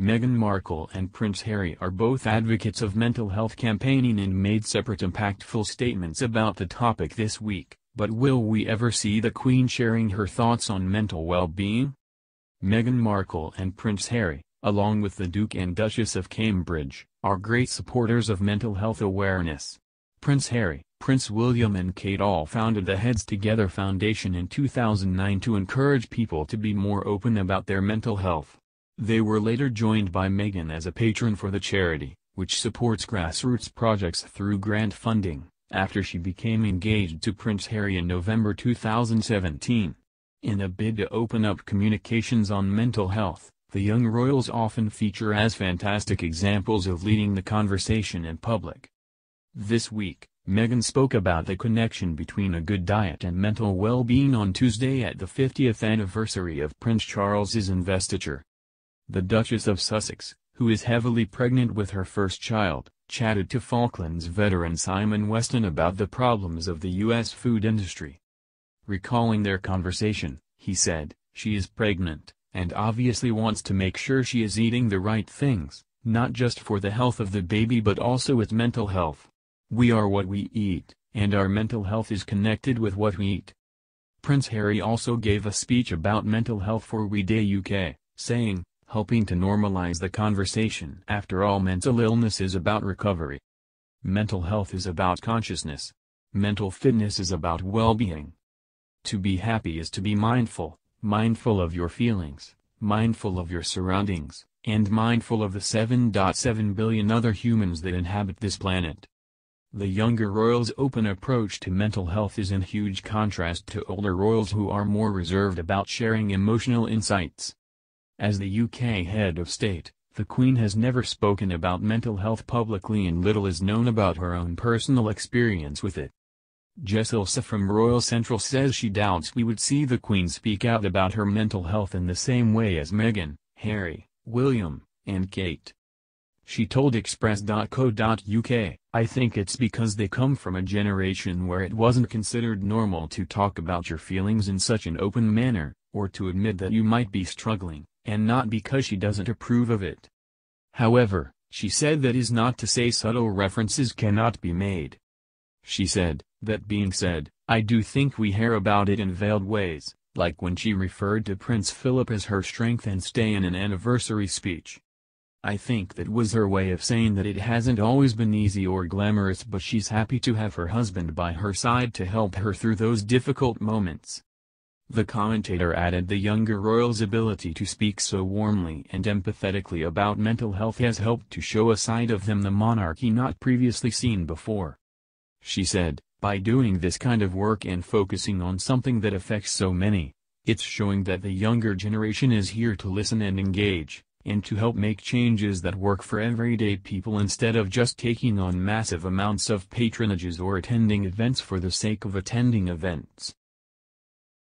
Meghan Markle and Prince Harry are both advocates of mental health campaigning and made separate impactful statements about the topic this week, but will we ever see the Queen sharing her thoughts on mental well-being? Meghan Markle and Prince Harry, along with the Duke and Duchess of Cambridge, are great supporters of mental health awareness. Prince Harry, Prince William and Kate all founded the Heads Together Foundation in 2009 to encourage people to be more open about their mental health. They were later joined by Meghan as a patron for the charity, which supports grassroots projects through grant funding, after she became engaged to Prince Harry in November 2017. In a bid to open up communications on mental health, the young royals often feature as fantastic examples of leading the conversation in public. This week, Meghan spoke about the connection between a good diet and mental well-being on Tuesday at the 50th anniversary of Prince Charles's investiture. The Duchess of Sussex, who is heavily pregnant with her first child, chatted to Falklands veteran Simon Weston about the problems of the U.S. food industry. Recalling their conversation, he said, she is pregnant, and obviously wants to make sure she is eating the right things, not just for the health of the baby but also its mental health. We are what we eat, and our mental health is connected with what we eat. Prince Harry also gave a speech about mental health for We Day UK, saying, helping to normalize the conversation. After all mental illness is about recovery. Mental health is about consciousness. Mental fitness is about well-being. To be happy is to be mindful, mindful of your feelings, mindful of your surroundings, and mindful of the 7.7 billion other humans that inhabit this planet. The younger royals' open approach to mental health is in huge contrast to older royals who are more reserved about sharing emotional insights. As the UK head of state, the Queen has never spoken about mental health publicly and little is known about her own personal experience with it. Jess Ilse from Royal Central says she doubts we would see the Queen speak out about her mental health in the same way as Meghan, Harry, William, and Kate. She told Express.co.uk, I think it's because they come from a generation where it wasn't considered normal to talk about your feelings in such an open manner, or to admit that you might be struggling and not because she doesn't approve of it. However, she said that is not to say subtle references cannot be made. She said, that being said, I do think we hear about it in veiled ways, like when she referred to Prince Philip as her strength and stay in an anniversary speech. I think that was her way of saying that it hasn't always been easy or glamorous but she's happy to have her husband by her side to help her through those difficult moments. The commentator added the younger royal's ability to speak so warmly and empathetically about mental health has helped to show a side of them the monarchy not previously seen before. She said, by doing this kind of work and focusing on something that affects so many, it's showing that the younger generation is here to listen and engage, and to help make changes that work for everyday people instead of just taking on massive amounts of patronages or attending events for the sake of attending events.